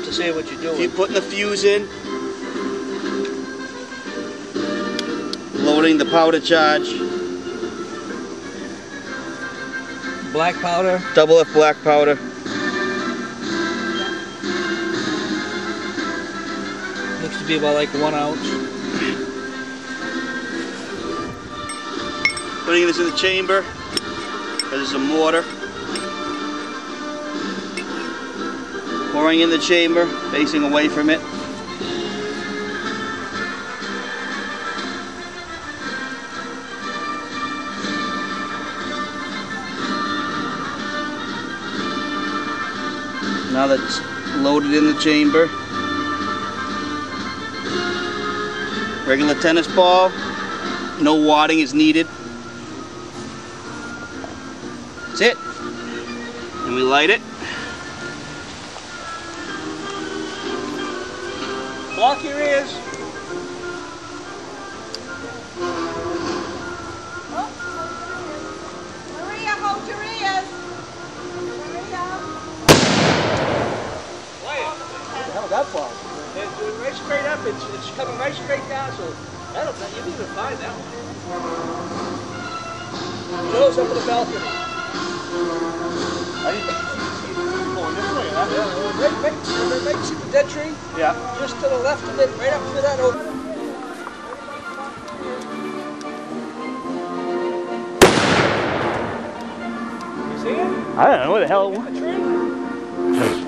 it to say what you're doing. Keep putting the fuse in. Loading the powder charge. Black powder. Double F black powder. Looks to be about like one ounce. Putting this in the chamber. There's a mortar. Pouring in the chamber, facing away from it. Now that's loaded in the chamber. Regular tennis ball. No wadding is needed. That's it. And we light it. Block your ears. Maria, hold your ears. Maria. Hell, that far. It's right straight up. It's, it's coming right straight down. So that'll you didn't even find that one. Joe's up on the balcony. Right, right, right, right, see the dead tree? Yeah. Just to the left of it, right up to that open. You see it? I don't know what the hell. The tree